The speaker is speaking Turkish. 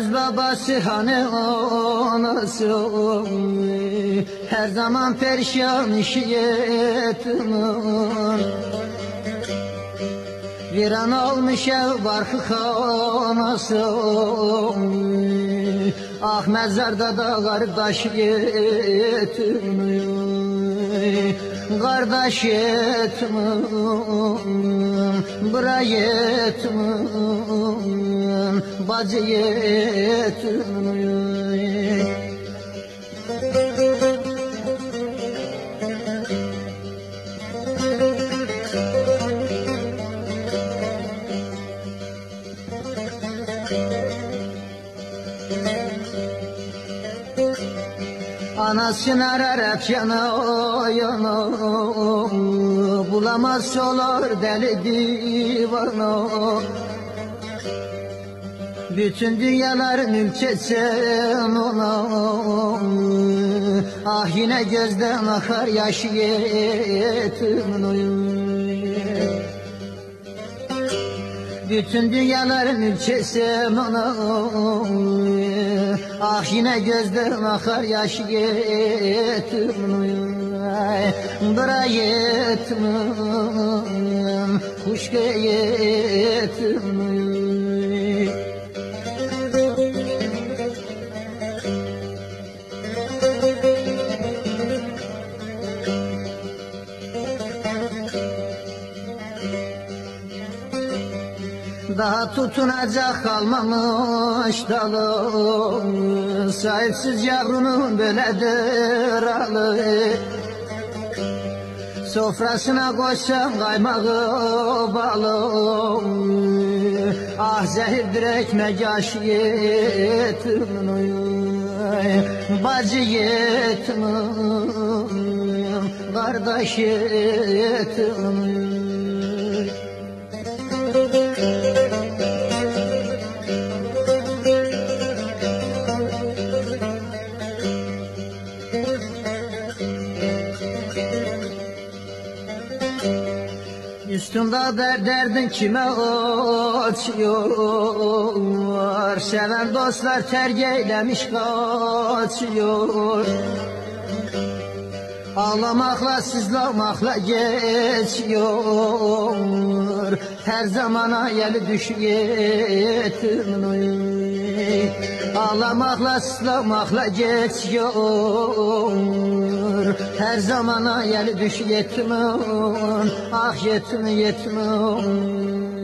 Öz babası hani anası Her zaman perişan işi yetimin Viran olmuş ev barkı kanası Ah mezarda da kardeş yetim Kardeş yetim Bıra yetim Bacı yetim Anasını arar hep yana yana. Bulamaz olur deli divana. Bütün dünyaların ülkesen ona. Ah yine gözden akar yaş yetimin oyun Bütün dünyaların ülkesen ona Ah yine gözden akar yaş yetimin oyun Bıra yetimin Kuş yetimin Daha tutunacak kalmamış dalım. Sahipsiz yavrunun böyledir alı. Sofrasına koşsam kaymağı balım. Ah zehirdir ekmek yaş yetimin Bacı yetimin Kardeş yetimin Üstümde der derdin kime açıyor? Seven dostlar terk eylemiş kaçıyor Ağlamakla sızlamakla geçiyor. Her zamana yeli düş yetimin Ağlamakla sızlamakla geçiyor. Her zamana yeli düş yetimin Ah yetimin yetimin